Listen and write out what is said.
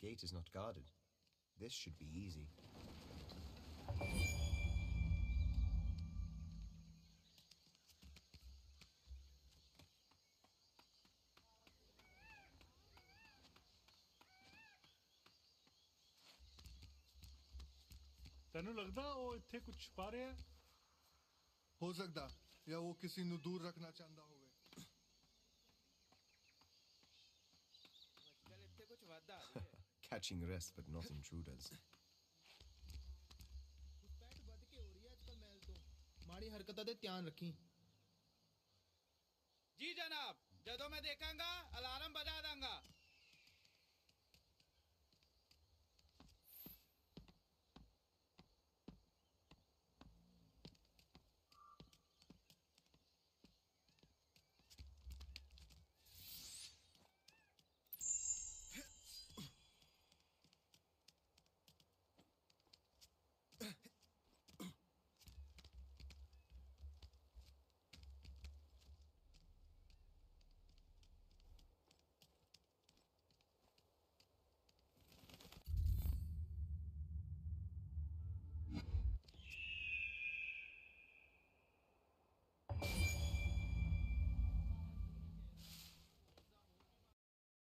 gate is not guarded. This should be easy. ਤੈਨੂੰ ਲੱਗਦਾ ਉਹ ਇੱਥੇ ਕੁਝ ਛੁਪਾ ਰਿਹਾ ਹੈ? ਹੋ ਸਕਦਾ ਜਾਂ ਉਹ ਕਿਸੇ ਨੂੰ ਦੂਰ ਰੱਖਣਾ ਚਾਹੁੰਦਾ ਹੋਵੇ ਚੱਲ ਇੱਥੇ ਕੁਝ ਵਾਧਾ ਆ ਰਹੀ ਹੈ catching rest but not intruders. माड़ी हरकत दे ध्यान रखी जी जनाब जदों मैं देखांगा अलार्म बजा दूँगा